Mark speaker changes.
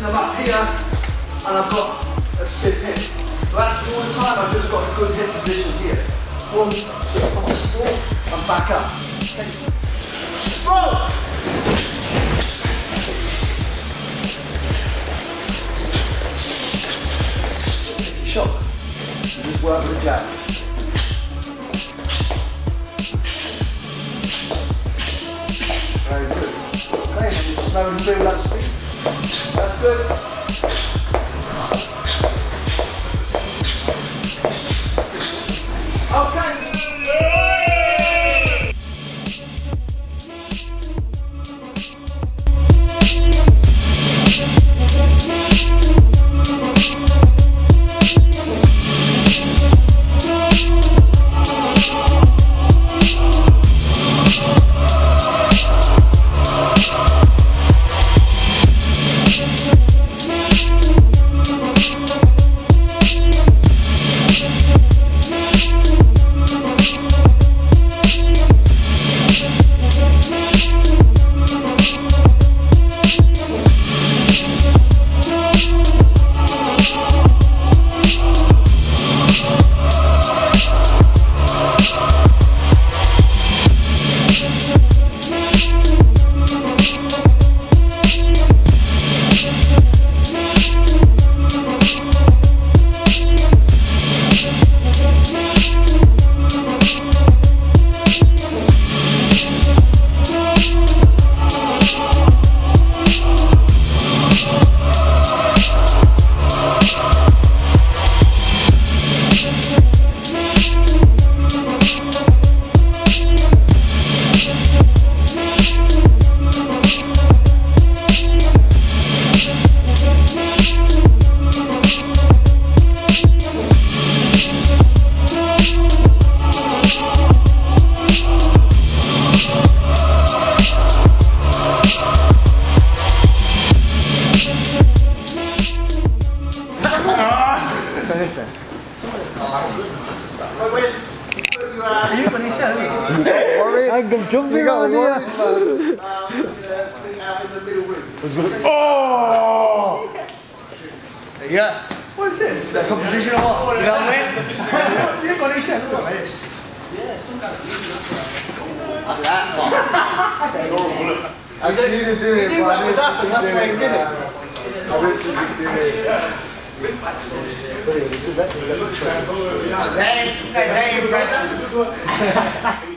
Speaker 1: I'm up here and I've got a stiff hip. So actually all the time I've just got a good hip position here. One, on this floor, and back up. Roll! Shot. And just work with the jab. Very good. Okay, so just know that speed. That's good. You finish it. I'm
Speaker 2: jumping on here.
Speaker 3: Oh!
Speaker 1: There you go.
Speaker 3: What is it? Is
Speaker 1: that composition or what? You know what I mean?
Speaker 3: You finish it. Look
Speaker 1: at this. That's that. I didn't need to do it, but I need to do it. I wish you could do it. Dang, dang, dang,